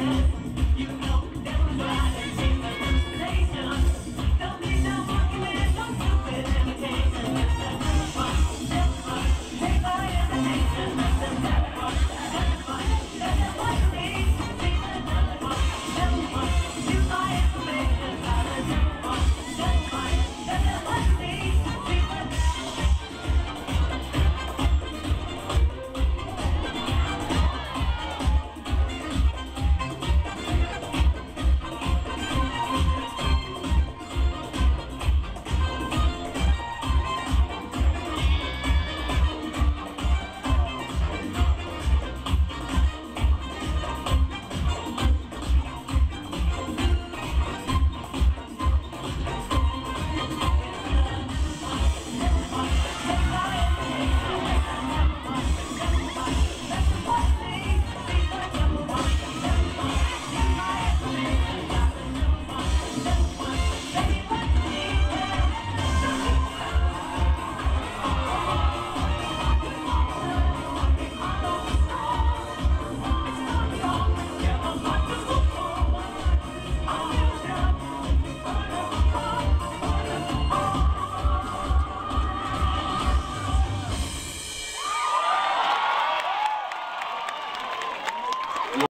Yeah.